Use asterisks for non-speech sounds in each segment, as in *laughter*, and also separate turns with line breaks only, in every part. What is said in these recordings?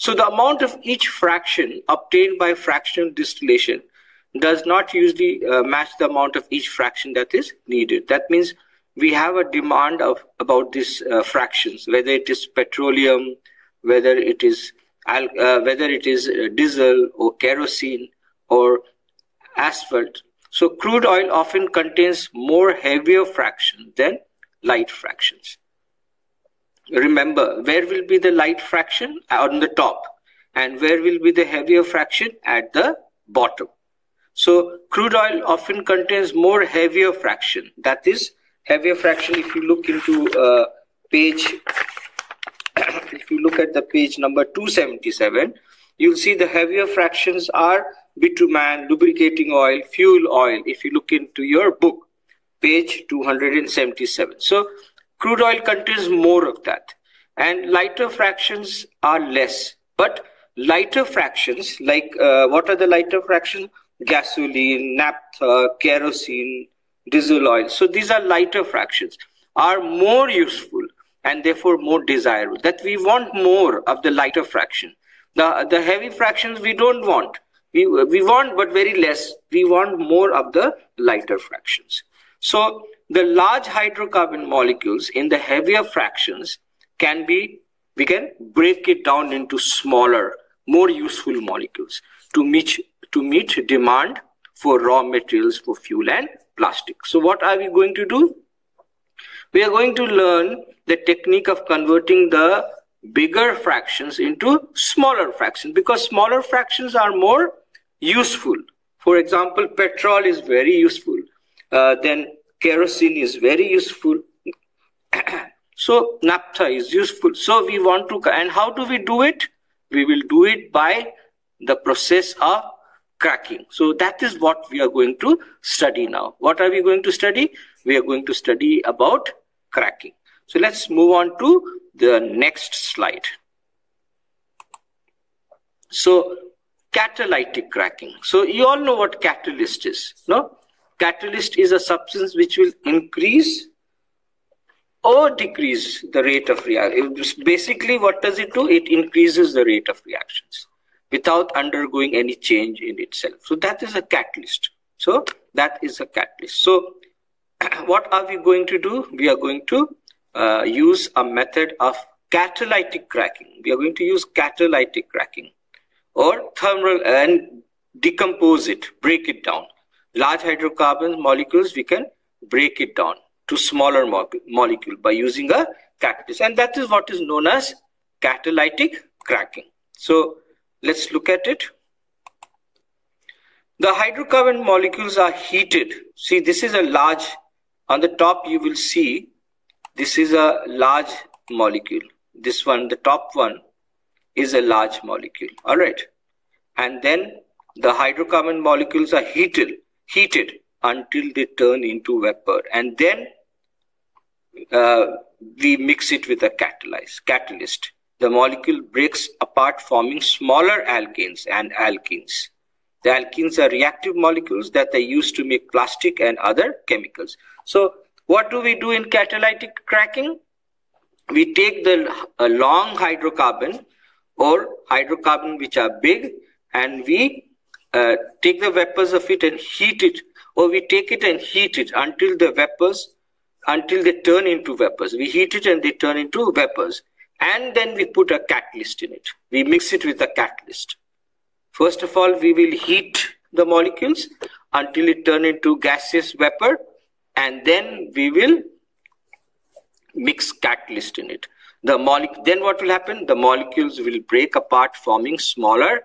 So the amount of each fraction obtained by fractional distillation does not usually uh, match the amount of each fraction that is needed. That means we have a demand of about these uh, fractions, whether it is petroleum, whether it is uh, whether it is uh, diesel or kerosene or asphalt. So crude oil often contains more heavier fraction than light fractions. Remember, where will be the light fraction? On the top. And where will be the heavier fraction? At the bottom. So crude oil often contains more heavier fraction. That is heavier fraction. If you look into uh, page, *coughs* if you look at the page number 277, you'll see the heavier fractions are bitumen, lubricating oil, fuel oil. If you look into your book, page 277. So crude oil contains more of that. And lighter fractions are less. But lighter fractions, like uh, what are the lighter fractions? Gasoline, naphtha, kerosene, diesel oil. So these are lighter fractions, are more useful and therefore more desirable. That we want more of the lighter fraction. The, the heavy fractions we don't want. We, we want, but very less. We want more of the lighter fractions. So the large hydrocarbon molecules in the heavier fractions can be, we can break it down into smaller, more useful molecules to meet, to meet demand for raw materials for fuel and plastic. So what are we going to do? We are going to learn the technique of converting the bigger fractions into smaller fractions because smaller fractions are more useful. For example, petrol is very useful. Uh, then kerosene is very useful. *clears throat* so naphtha is useful. So we want to, and how do we do it? We will do it by the process of cracking. So that is what we are going to study now. What are we going to study? We are going to study about cracking. So let's move on to the next slide. So catalytic cracking. So you all know what catalyst is, no? Catalyst is a substance which will increase or decrease the rate of reaction. Basically, what does it do? It increases the rate of reactions without undergoing any change in itself. So that is a catalyst. So that is a catalyst. So *clears throat* what are we going to do? We are going to uh, use a method of catalytic cracking. We are going to use catalytic cracking or thermal and decompose it, break it down. Large hydrocarbon molecules, we can break it down to smaller mo molecule by using a catalyst. And that is what is known as catalytic cracking. So let's look at it. The hydrocarbon molecules are heated. See, this is a large, on the top you will see, this is a large molecule. This one, the top one, is a large molecule. All right. And then the hydrocarbon molecules are heated, heated until they turn into vapor. And then uh, we mix it with a catalyst. catalyst. The molecule breaks apart forming smaller alkanes and alkenes. The alkenes are reactive molecules that are used to make plastic and other chemicals. So what do we do in catalytic cracking? We take the uh, long hydrocarbon or hydrocarbon which are big and we uh, take the vapors of it and heat it or we take it and heat it until the vapors until they turn into vapors. We heat it and they turn into vapors and then we put a catalyst in it. We mix it with a catalyst. First of all we will heat the molecules until it turn into gaseous vapor and then we will mix catalyst in it. The then what will happen? The molecules will break apart forming smaller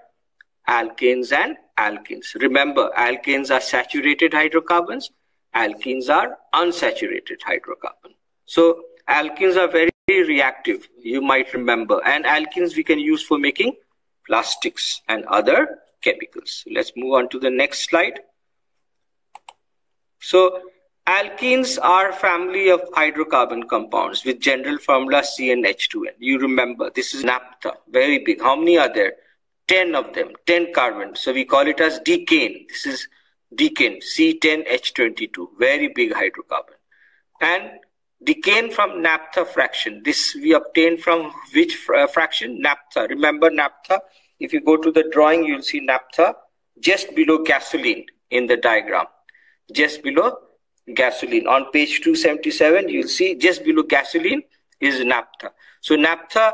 alkanes and alkenes remember alkanes are saturated hydrocarbons alkenes are unsaturated hydrocarbon so alkenes are very reactive you might remember and alkenes we can use for making plastics and other chemicals let's move on to the next slide so Alkenes are family of hydrocarbon compounds with general formula CnH2n. You remember, this is naphtha, very big. How many are there? 10 of them, 10 carbon. So we call it as decane. This is decane, C10H22, very big hydrocarbon. And decane from naphtha fraction. This we obtain from which uh, fraction? Naphtha. Remember naphtha? If you go to the drawing, you'll see naphtha just below gasoline in the diagram. Just below gasoline. On page 277, you'll see just below gasoline is naphtha. So naphtha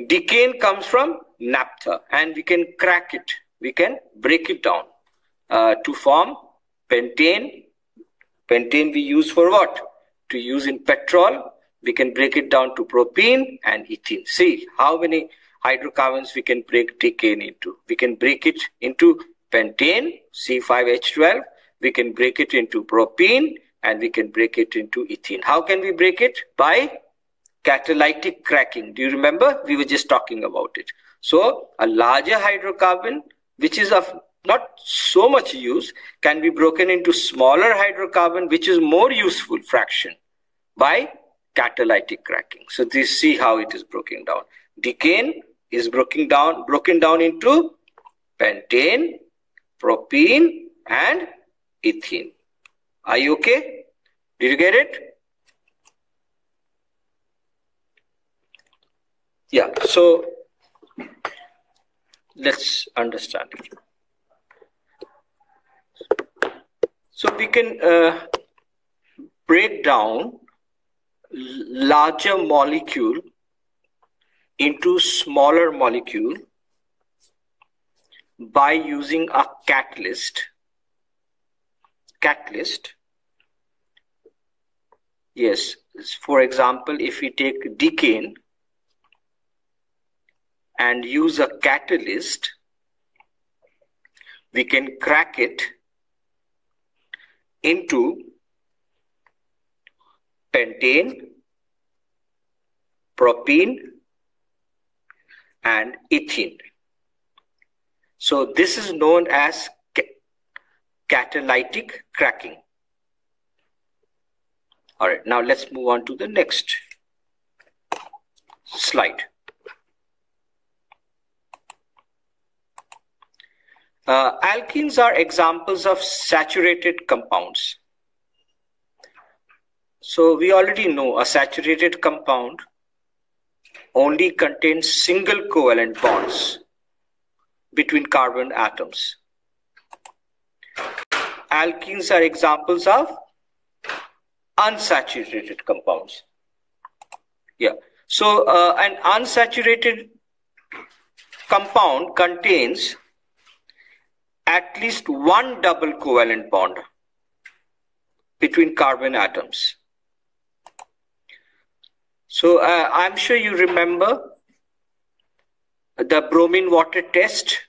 decane comes from naphtha and we can crack it. We can break it down uh, to form pentane. Pentane we use for what? To use in petrol. We can break it down to propene and ethene. See how many hydrocarbons we can break decane into. We can break it into pentane, C5H12. We can break it into propene and we can break it into ethene. How can we break it? By catalytic cracking. Do you remember? We were just talking about it. So a larger hydrocarbon, which is of not so much use, can be broken into smaller hydrocarbon, which is more useful fraction by catalytic cracking. So this see how it is broken down. Decane is broken down broken down into pentane, propene, and ethene. Are you okay? Did you get it? Yeah, so let's understand. So we can uh, break down larger molecule into smaller molecule by using a catalyst catalyst yes for example if we take decane and use a catalyst we can crack it into pentane propene and ethene. So this is known as catalytic cracking. All right now let's move on to the next slide Uh, alkenes are examples of saturated compounds. So we already know a saturated compound only contains single covalent bonds between carbon atoms. Alkenes are examples of unsaturated compounds. Yeah. So uh, an unsaturated compound contains at least one double covalent bond between carbon atoms. So uh, I'm sure you remember the bromine water test.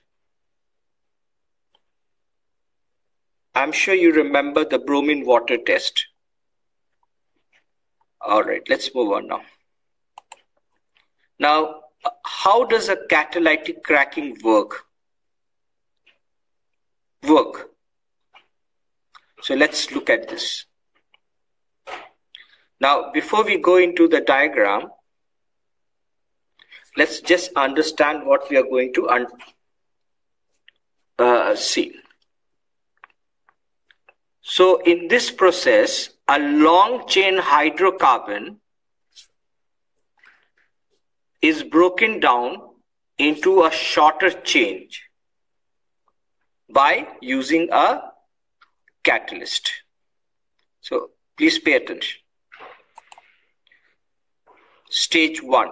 I'm sure you remember the bromine water test. All right, let's move on now. Now, how does a catalytic cracking work? Work. So let's look at this. Now, before we go into the diagram, let's just understand what we are going to uh, see. So in this process, a long chain hydrocarbon is broken down into a shorter chain by using a catalyst. So please pay attention. Stage 1.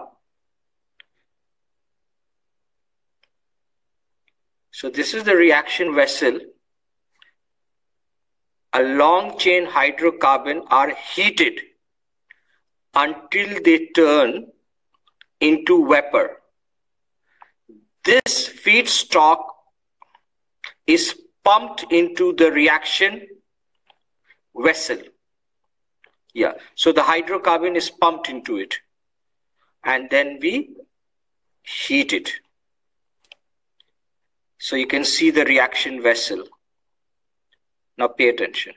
So this is the reaction vessel. A long chain hydrocarbon are heated until they turn into vapor. This feedstock is pumped into the reaction vessel. Yeah, so the hydrocarbon is pumped into it and then we heat it. So you can see the reaction vessel. Now pay attention.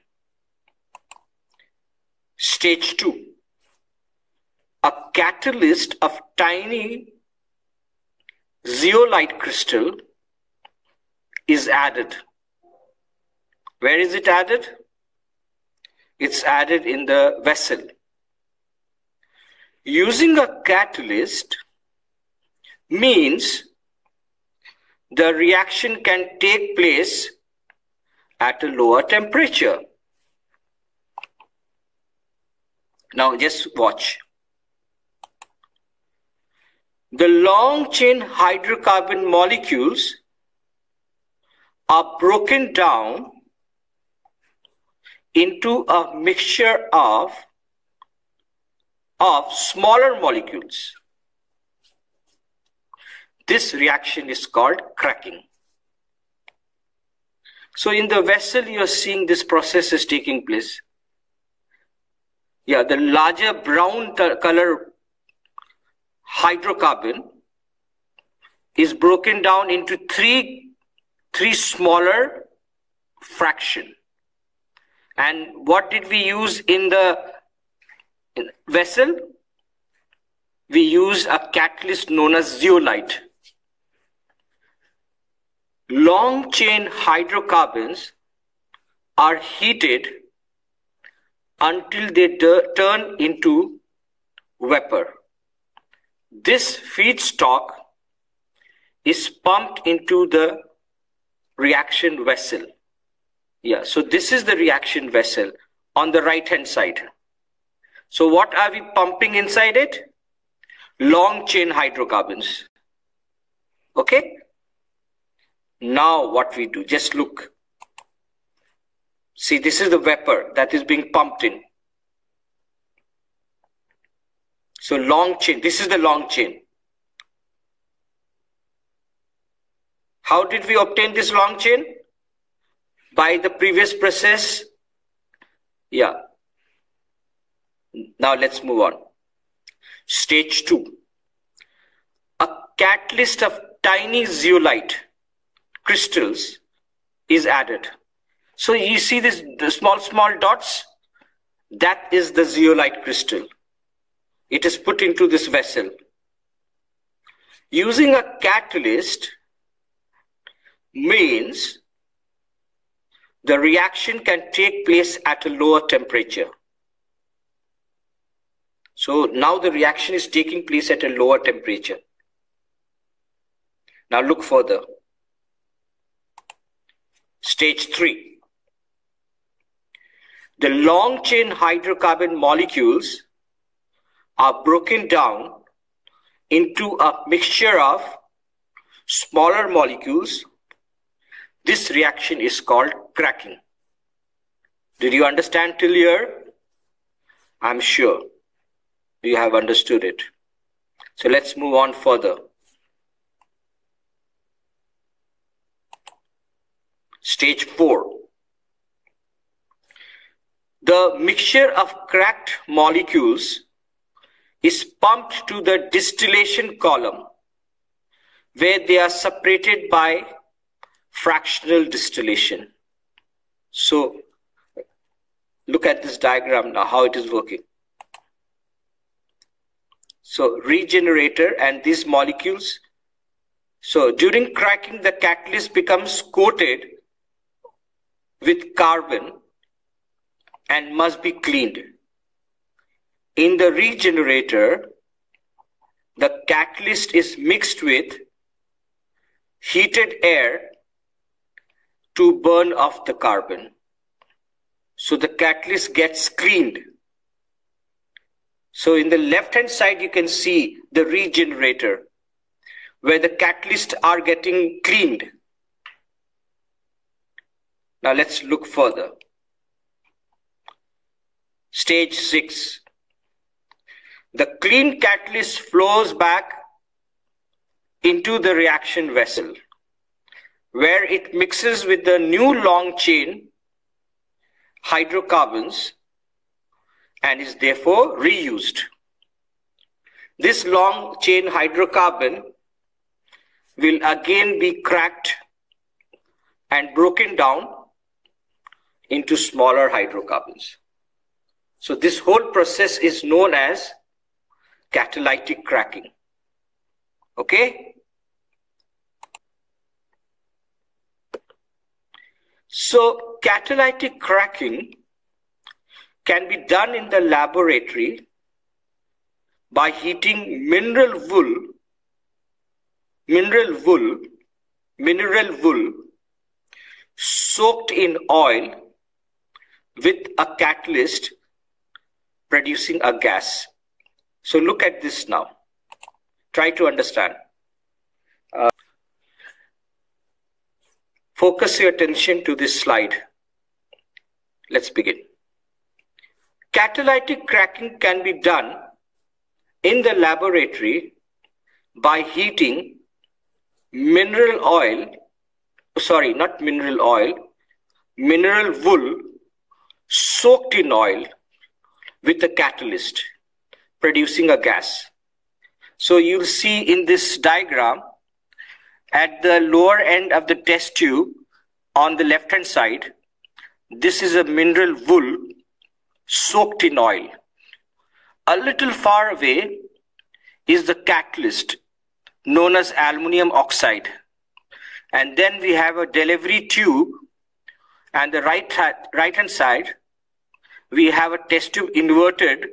Stage 2. A catalyst of tiny zeolite crystal is added. Where is it added? It's added in the vessel. using a catalyst means the reaction can take place at a lower temperature. Now just watch. The long chain hydrocarbon molecules are broken down into a mixture of, of smaller molecules. This reaction is called cracking. So in the vessel, you are seeing this process is taking place. Yeah, the larger brown color hydrocarbon is broken down into three, three smaller fraction. And what did we use in the vessel? We use a catalyst known as zeolite. Long chain hydrocarbons are heated until they turn into vapor. This feedstock is pumped into the reaction vessel. Yeah, so this is the reaction vessel on the right hand side. So what are we pumping inside it? Long chain hydrocarbons. Okay? Now what we do, just look. See, this is the vapor that is being pumped in. So long chain, this is the long chain. How did we obtain this long chain? By the previous process. Yeah. Now let's move on. Stage two. A catalyst of tiny zeolite crystals is added. So you see this the small, small dots? That is the zeolite crystal. It is put into this vessel. Using a catalyst means the reaction can take place at a lower temperature. So now the reaction is taking place at a lower temperature. Now look further. Stage 3. The long chain hydrocarbon molecules are broken down into a mixture of smaller molecules. This reaction is called cracking. Did you understand till here? I'm sure you have understood it. So let's move on further. Stage 4. The mixture of cracked molecules is pumped to the distillation column where they are separated by fractional distillation. So look at this diagram now, how it is working. So regenerator and these molecules. So during cracking, the catalyst becomes coated with carbon and must be cleaned. In the regenerator, the catalyst is mixed with heated air to burn off the carbon. So the catalyst gets cleaned. So in the left hand side, you can see the regenerator where the catalysts are getting cleaned. Now let's look further. Stage 6 the clean catalyst flows back into the reaction vessel where it mixes with the new long chain hydrocarbons and is therefore reused. This long chain hydrocarbon will again be cracked and broken down into smaller hydrocarbons. So this whole process is known as catalytic cracking. Okay? So catalytic cracking can be done in the laboratory by heating mineral wool, mineral wool, mineral wool soaked in oil with a catalyst producing a gas. So look at this now. Try to understand. Uh, focus your attention to this slide. Let's begin. Catalytic cracking can be done in the laboratory by heating mineral oil, sorry, not mineral oil, mineral wool soaked in oil with a catalyst producing a gas. So you'll see in this diagram at the lower end of the test tube on the left hand side, this is a mineral wool soaked in oil. A little far away is the catalyst known as aluminum oxide. And then we have a delivery tube and the right, right hand side, we have a test tube inverted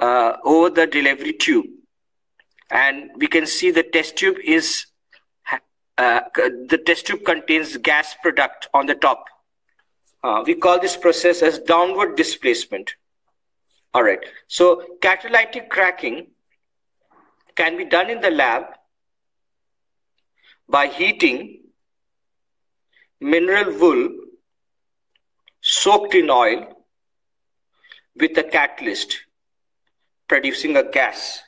uh, over the delivery tube. And we can see the test tube is, uh, the test tube contains gas product on the top. Uh, we call this process as downward displacement. All right. So catalytic cracking can be done in the lab by heating mineral wool soaked in oil with a catalyst producing a gas.